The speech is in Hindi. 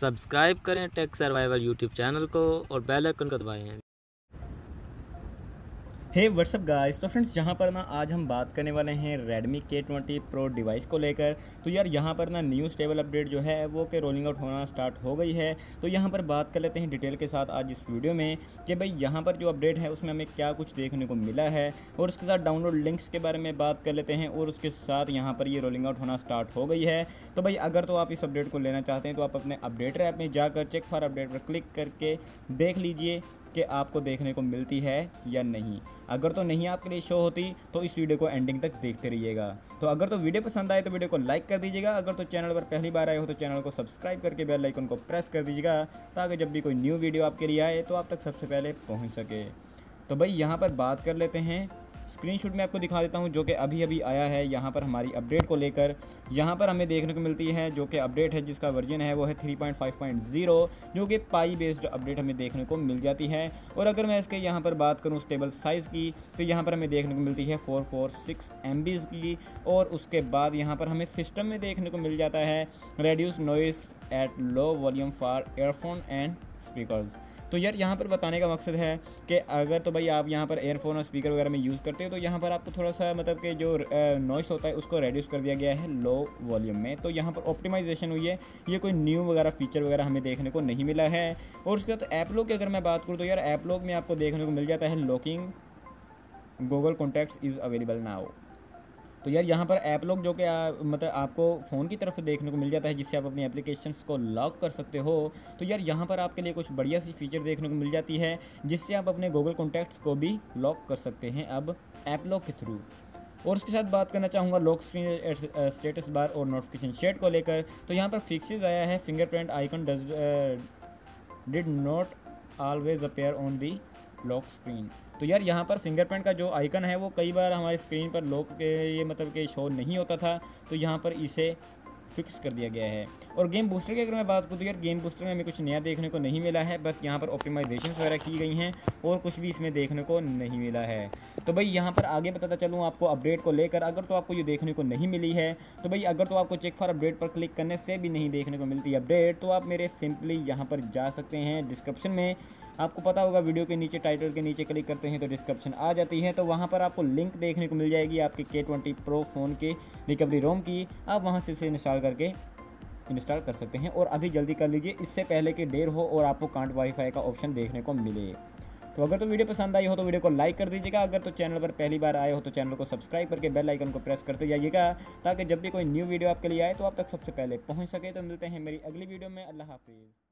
सब्सक्राइब करें टेक सर्वाइवल यूट्यूब चैनल को और बेल आइकन को दबाएँ। हे व्हाट्सअप गाइस तो फ्रेंड्स यहाँ पर ना आज हम बात करने वाले हैं Redmi K20 Pro डिवाइस को लेकर। तो यार, यहाँ पर ना न्यू स्टेबल अपडेट जो है, वो के रोलिंग आउट होना स्टार्ट हो गई है। तो यहाँ पर बात कर लेते हैं डिटेल के साथ आज इस वीडियो में कि भाई यहाँ पर जो अपडेट है, उसमें हमें क्या कुछ देखने को मिला है। और उसके साथ डाउनलोड लिंक्स के बारे में बात कर लेते हैं, और उसके साथ यहाँ पर ये रोलिंग आउट होना स्टार्ट हो गई है। तो भाई, अगर तो आप इस अपडेट को लेना चाहते हैं तो आप अपने अपडेटर ऐप में जाकर चेक फॉर अपडेट पर क्लिक करके देख लीजिए। कि आपको देखने को मिलती है या नहीं। अगर तो नहीं आपके लिए शो होती तो इस वीडियो को एंडिंग तक देखते रहिएगा। तो अगर तो वीडियो पसंद आए तो वीडियो को लाइक कर दीजिएगा। अगर तो चैनल पर पहली बार आए हो तो चैनल को सब्सक्राइब करके बेल आइकन को प्रेस कर दीजिएगा, ताकि जब भी कोई न्यू वीडियो आपके लिए आए तो आप तक सबसे पहले पहुँच सके। तो भाई, यहाँ पर बात कर लेते हैं स्क्रीनशॉट में आपको दिखा देता हूँ जो कि अभी अभी आया है। यहाँ पर हमारी अपडेट को लेकर यहाँ पर हमें देखने को मिलती है जो कि अपडेट है, जिसका वर्जन है, वो है 3.5.0 जो कि पाई बेस्ड अपडेट हमें देखने को मिल जाती है। और अगर मैं इसके यहाँ पर बात करूँ स्टेबल साइज़ की तो यहाँ पर हमें देखने को मिलती है फोर फोर सिक्स एम की। और उसके बाद यहाँ पर हमें सिस्टम में देखने को मिल जाता है reduce noise at low volume for earphone and speakers तो यार यहाँ पर बताने का मकसद है कि अगर तो भाई आप यहाँ पर एयरफोन और स्पीकर वगैरह में यूज़ करते हो तो यहाँ पर आपको थोड़ा सा मतलब कि जो नॉइस होता है उसको रेड्यूस कर दिया गया है लो वॉल्यूम में। तो यहाँ पर ऑप्टिमाइजेशन हुई है। ये कोई न्यू वगैरह फीचर वगैरह हमें देखने को नहीं मिला है। और उसके बाद ऐप लॉक की अगर मैं बात करूँ तो यार ऐप लॉक में आपको देखने को मिल जाता है locking Google contacts is available now तो यार यहाँ पर ऐप लॉक जो कि मतलब आपको फ़ोन की तरफ़ से देखने को मिल जाता है, जिससे आप अपनी एप्लीकेशंस को लॉक कर सकते हो। तो यार यहाँ पर आपके लिए कुछ बढ़िया सी फीचर देखने को मिल जाती है, जिससे आप अपने गूगल कॉन्टैक्ट्स को भी लॉक कर सकते हैं अब ऐप लॉक के थ्रू और उसके साथ बात करना चाहूँगा लॉक स्क्रीन स्टेटस बार और नोटिफिकेशन शेड को लेकर। तो यहाँ पर फिक्सेज आया है fingerprint icon does did not always appear on the lock screen तो यार, यहाँ पर फिंगरप्रिंट का जो आइकन है, वो कई बार हमारे स्क्रीन पर लॉक के ये मतलब कि शो नहीं होता था तो यहाँ पर इसे फिक्स कर दिया गया है। और गेम बूस्टर की अगर मैं बात करूँ तो यार गेम बूस्टर में हमें कुछ नया देखने को नहीं मिला है, बस यहाँ पर ऑप्टिमाइजेशन वगैरह की गई हैं, और कुछ भी इसमें देखने को नहीं मिला है। तो भाई, यहाँ पर आगे बताता चलूँ आपको अपडेट को लेकर। अगर तो आपको ये देखने को नहीं मिली है तो भाई, अगर तो आपको चेक फॉर अपडेट पर क्लिक करने से भी नहीं देखने को मिलती अपडेट तो आप मेरे सिंपली यहाँ पर जा सकते हैं डिस्क्रिप्शन में। आपको पता होगा, वीडियो के नीचे टाइटल के नीचे क्लिक करते हैं तो डिस्क्रिप्शन आ जाती है। तो वहाँ पर आपको लिंक देखने को मिल जाएगी आपके के ट्वेंटी प्रो फ़ोन के रिकवरी रोम की। आप वहाँ से इसे इंस्टॉल करके इंस्टॉल कर सकते हैं और अभी जल्दी कर लीजिए, इससे पहले कि देर हो और आपको कांट वाईफाई का ऑप्शन देखने को मिले। तो अगर तो वीडियो पसंद आई हो तो वीडियो को लाइक कर दीजिएगा। अगर तो चैनल पर पहली बार आए हो तो चैनल को सब्सक्राइब करके बेल आइकन को प्रेस करते जाइएगा, ताकि जब भी कोई न्यू वीडियो आपके लिए आए तो आप तक सबसे पहले पहुँच सके। तो मिलते हैं मेरी अगली वीडियो में। अल्लाह हाफिज़।